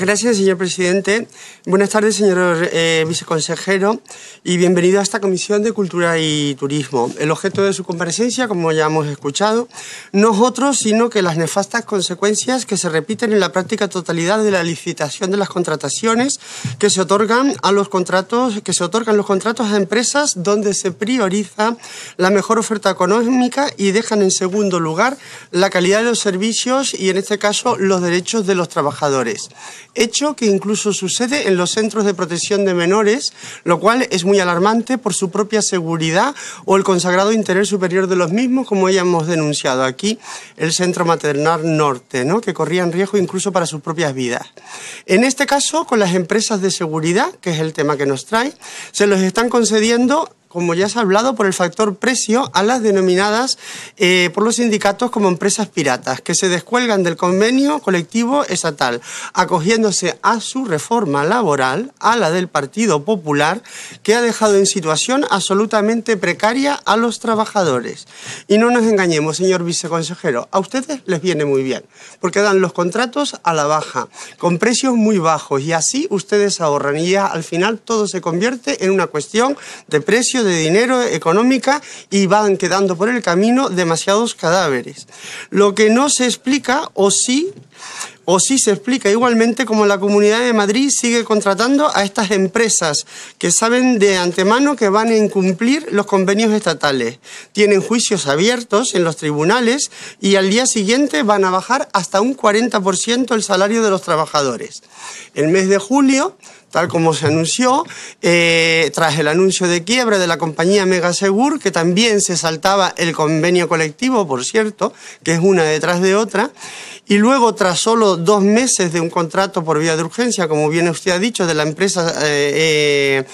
Gracias, señor presidente. Buenas tardes, señor eh, viceconsejero, y bienvenido a esta Comisión de Cultura y Turismo. El objeto de su comparecencia, como ya hemos escuchado, no es otro sino que las nefastas consecuencias que se repiten en la práctica totalidad de la licitación de las contrataciones que se otorgan a los contratos, que se otorgan los contratos a empresas donde se prioriza la mejor oferta económica y dejan en segundo lugar la calidad de los servicios y, en este caso, los derechos de los trabajadores hecho que incluso sucede en los centros de protección de menores, lo cual es muy alarmante por su propia seguridad o el consagrado interés superior de los mismos, como ya hemos denunciado aquí, el Centro Maternal Norte, ¿no? que corrían riesgo incluso para sus propias vidas. En este caso, con las empresas de seguridad, que es el tema que nos trae, se los están concediendo como ya se ha hablado, por el factor precio a las denominadas eh, por los sindicatos como empresas piratas, que se descuelgan del convenio colectivo estatal, acogiéndose a su reforma laboral, a la del Partido Popular, que ha dejado en situación absolutamente precaria a los trabajadores. Y no nos engañemos, señor viceconsejero, a ustedes les viene muy bien, porque dan los contratos a la baja, con precios muy bajos, y así ustedes ahorran, y ya al final todo se convierte en una cuestión de precios de dinero, económica, y van quedando por el camino demasiados cadáveres. Lo que no se explica, o sí, o sí se explica igualmente cómo la Comunidad de Madrid sigue contratando a estas empresas que saben de antemano que van a incumplir los convenios estatales. Tienen juicios abiertos en los tribunales y al día siguiente van a bajar hasta un 40% el salario de los trabajadores. El mes de julio tal como se anunció, eh, tras el anuncio de quiebra de la compañía Megasegur, que también se saltaba el convenio colectivo, por cierto, que es una detrás de otra, y luego, tras solo dos meses de un contrato por vía de urgencia, como bien usted ha dicho, de la empresa, eh, eh,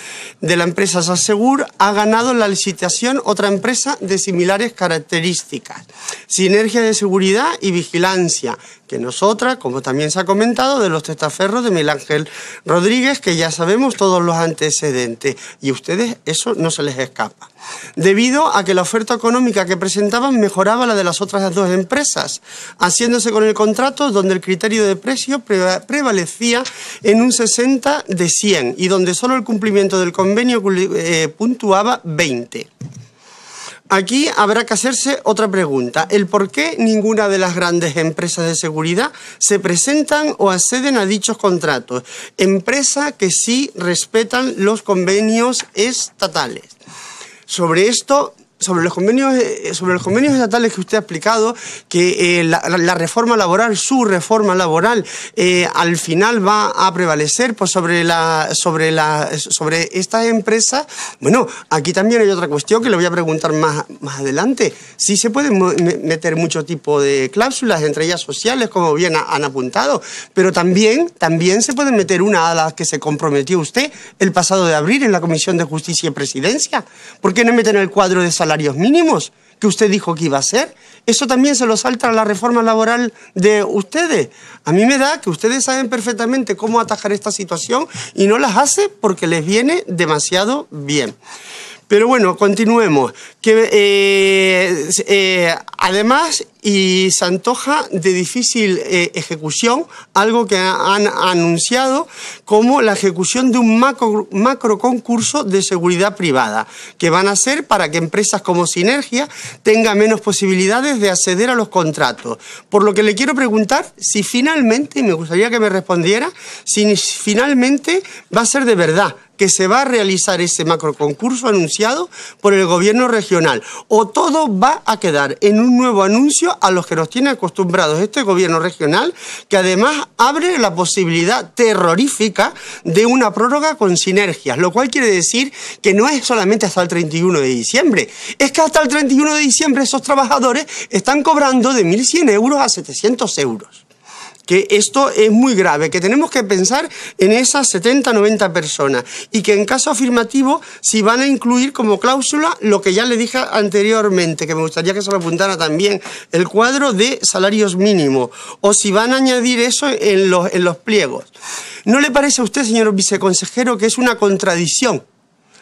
de la empresa Sasegur, ha ganado la licitación otra empresa de similares características. Sinergia de seguridad y vigilancia, que nosotras, como también se ha comentado, de los testaferros de Miguel Ángel Rodríguez, que ya sabemos todos los antecedentes, y a ustedes eso no se les escapa. Debido a que la oferta económica que presentaban mejoraba la de las otras dos empresas, haciéndose con el contrato donde el criterio de precio prevalecía en un 60 de 100 y donde solo el cumplimiento del convenio eh, puntuaba 20. Aquí habrá que hacerse otra pregunta. El por qué ninguna de las grandes empresas de seguridad se presentan o acceden a dichos contratos. Empresas que sí respetan los convenios estatales. Sobre esto sobre los convenios eh, sobre los convenios estatales que usted ha explicado que eh, la, reforma laboral su reforma laboral eh, al final va a prevalecer pues sobre la sobre la sobre estas empresas bueno aquí también hay otra cuestión que le voy a preguntar más más adelante. Sí se pueden meter mucho tipo de cláusulas entre ellas sociales como bien han apuntado pero también también se puede meter una a la que se comprometió usted el pasado de abril en la comisión de justicia y presidencia. ¿por qué no meten el cuadro de salarios mínimos que usted dijo que iba a ser. Eso también se lo salta a la reforma laboral de ustedes. A mí me da que ustedes saben perfectamente cómo atajar esta situación y no las hace porque les viene demasiado bien. Pero bueno, continuemos. Que, eh, eh, además, y se antoja de difícil eh, ejecución, algo que han anunciado como la ejecución de un macro, macro, concurso de seguridad privada, que van a ser para que empresas como Sinergia tengan menos posibilidades de acceder a los contratos. Por lo que le quiero preguntar si finalmente, y me gustaría que me respondiera, si finalmente va a ser de verdad que se va a realizar ese macroconcurso anunciado por el gobierno regional. O todo va a quedar en un nuevo anuncio a los que nos tiene acostumbrados este gobierno regional que además abre la posibilidad terrorífica de una prórroga con sinergias, lo cual quiere decir que no es solamente hasta el 31 de diciembre, es que hasta el 31 de diciembre esos trabajadores están cobrando de 1.100 euros a 700 euros que esto es muy grave, que tenemos que pensar en esas 70, 90 personas y que en caso afirmativo si van a incluir como cláusula lo que ya le dije anteriormente, que me gustaría que se lo apuntara también, el cuadro de salarios mínimos, o si van a añadir eso en los, en los pliegos. ¿No le parece a usted, señor viceconsejero, que es una contradicción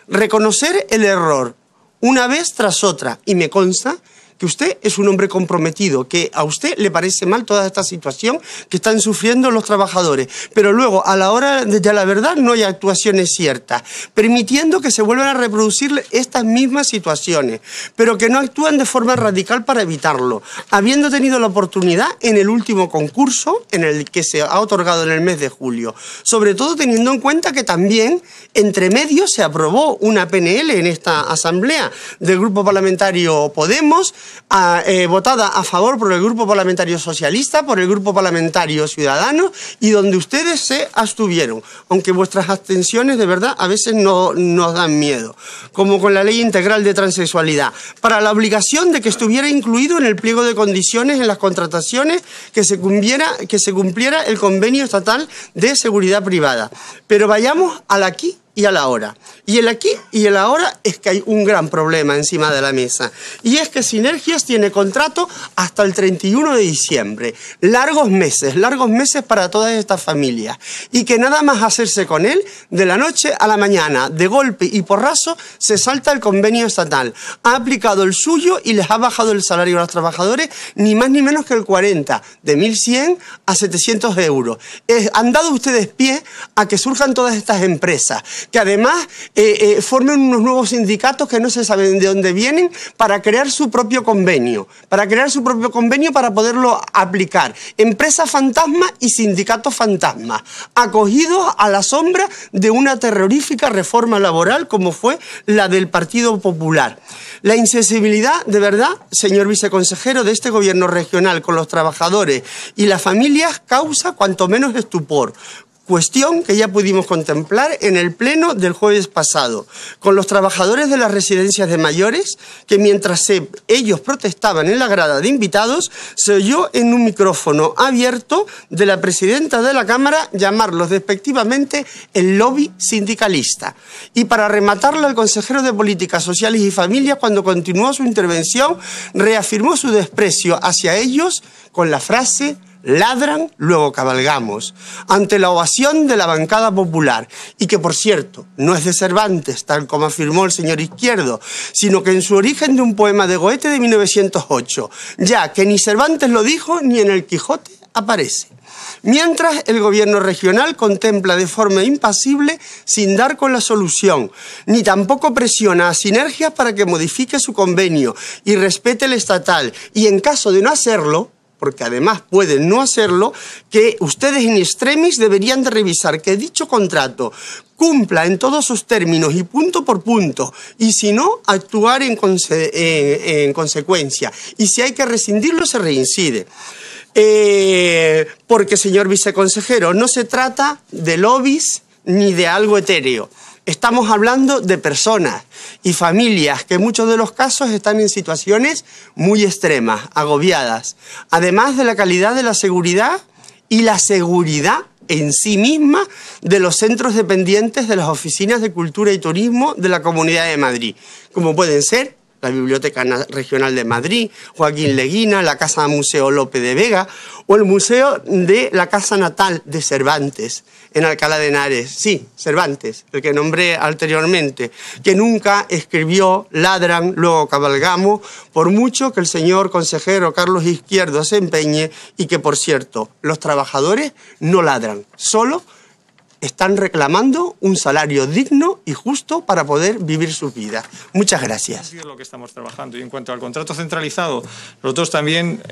reconocer el error una vez tras otra? Y me consta que usted es un hombre comprometido, que a usted le parece mal toda esta situación que están sufriendo los trabajadores, pero luego a la hora de la verdad no hay actuaciones ciertas, permitiendo que se vuelvan a reproducir estas mismas situaciones, pero que no actúan de forma radical para evitarlo, habiendo tenido la oportunidad en el último concurso, en el que se ha otorgado en el mes de julio, sobre todo teniendo en cuenta que también entre medios se aprobó una PNL en esta asamblea del Grupo Parlamentario Podemos, eh, votada a favor por el Grupo Parlamentario Socialista, por el Grupo Parlamentario Ciudadano y donde ustedes se abstuvieron, aunque vuestras abstenciones de verdad a veces no, nos dan miedo, como con la Ley Integral de Transexualidad, para la obligación de que estuviera incluido en el pliego de condiciones en las contrataciones que se cumpliera, que se cumpliera el convenio estatal de seguridad privada. Pero vayamos al aquí y a la hora. Y el aquí y el ahora es que hay un gran problema encima de la mesa. Y es que Sinergias tiene contrato hasta el 31 de diciembre. Largos meses, largos meses para todas estas familias. Y que nada más hacerse con él, de la noche a la mañana, de golpe y porrazo, se salta el convenio estatal. Ha aplicado el suyo y les ha bajado el salario a los trabajadores ni más ni menos que el 40, de 1.100 a 700 euros. han dado ustedes pie a que surjan todas estas empresas que además eh, eh, formen unos nuevos sindicatos que no se saben de dónde vienen para crear su propio convenio, para crear su propio convenio para poderlo aplicar. Empresa fantasma y sindicatos fantasma, acogidos a la sombra de una terrorífica reforma laboral como fue la del Partido Popular. La insensibilidad, de verdad, señor viceconsejero, de este gobierno regional con los trabajadores y las familias causa cuanto menos estupor cuestión que ya pudimos contemplar en el pleno del jueves pasado, con los trabajadores de las residencias de mayores, que mientras ellos protestaban en la grada de invitados, se oyó en un micrófono abierto de la presidenta de la Cámara llamarlos despectivamente el lobby sindicalista. Y para rematarlo, el consejero de Políticas Sociales y Familias, cuando continuó su intervención, reafirmó su desprecio hacia ellos con la frase ladran, luego cabalgamos, ante la ovación de la bancada popular, y que por cierto no es de Cervantes, tal como afirmó el señor Izquierdo, sino que en su origen de un poema de Goethe de 1908, ya que ni Cervantes lo dijo ni en el Quijote aparece. Mientras el gobierno regional contempla de forma impasible sin dar con la solución, ni tampoco presiona a Sinergias para que modifique su convenio y respete el estatal, y en caso de no hacerlo, porque además pueden no hacerlo, que ustedes en extremis deberían de revisar que dicho contrato cumpla en todos sus términos y punto por punto, y si no, actuar en, consecuencia. Y si hay que rescindirlo, se reincide. Eh, porque, señor viceconsejero, no se trata de lobbies ni de algo etéreo. Estamos hablando de personas y familias que en muchos de los casos están en situaciones muy extremas, agobiadas, además de la calidad de la seguridad y la seguridad en sí misma de los centros dependientes de las oficinas de cultura y turismo de la Comunidad de Madrid, como pueden ser la Biblioteca Regional de Madrid, Joaquín Leguina, la Casa Museo Lope de Vega o el Museo de la Casa Natal de Cervantes en Alcalá de Henares. Sí, Cervantes, el que nombré anteriormente, que nunca escribió Ladran, luego cabalgamos, por mucho que el señor consejero Carlos Izquierdo se empeñe y que, por cierto, los trabajadores no ladran, solo están reclamando un salario digno y justo para poder vivir su vida. Muchas gracias. Es lo que estamos trabajando. Y en cuanto al contrato centralizado, nosotros también,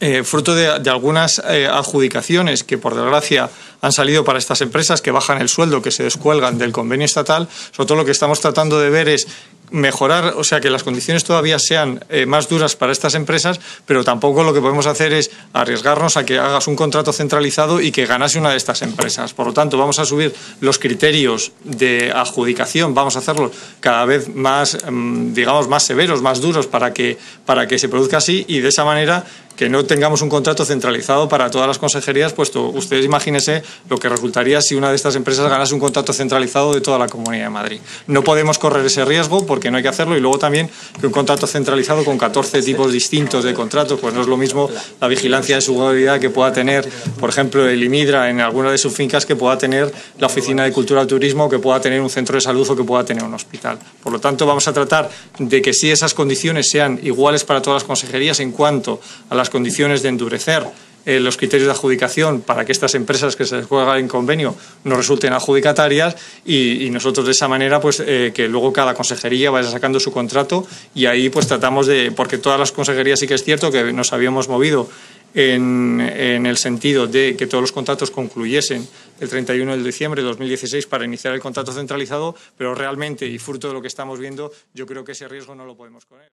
eh, fruto de, algunas eh, adjudicaciones que, por desgracia, han salido para estas empresas que bajan el sueldo, que se descuelgan del convenio estatal, sobre todo lo que estamos tratando de ver es mejorar, o sea, que las condiciones todavía sean eh, más duras para estas empresas, pero tampoco lo que podemos hacer es arriesgarnos a que hagas un contrato centralizado y que ganase una de estas empresas. Por lo tanto, vamos a subir los criterios de adjudicación, vamos a hacerlos cada vez más, mm, digamos, más severos, más duros para que, para que se produzca así y de esa manera que no tengamos un contrato centralizado para todas las consejerías, puesto ustedes imagínense lo que resultaría si una de estas empresas ganase un contrato centralizado de toda la Comunidad de Madrid. No podemos correr ese riesgo porque que no hay que hacerlo y luego también que un contrato centralizado con 14 tipos distintos de contratos, pues no es lo mismo la vigilancia de seguridad que pueda tener, por ejemplo, el IMIDRA en alguna de sus fincas que pueda tener la Oficina de Cultura y Turismo, que pueda tener un centro de salud o que pueda tener un hospital. Por lo tanto, vamos a tratar de que si esas condiciones sean iguales para todas las consejerías en cuanto a las condiciones de endurecer eh, los criterios de adjudicación para que estas empresas que se juegan en convenio no resulten adjudicatarias y, nosotros de esa manera pues eh, que luego cada consejería vaya sacando su contrato y ahí pues tratamos de porque todas las consejerías sí que es cierto que nos habíamos movido en, en, el sentido de que todos los contratos concluyesen el 31 de diciembre de 2016 para iniciar el contrato centralizado, pero realmente, y fruto de lo que estamos viendo, yo creo que ese riesgo no lo podemos correr.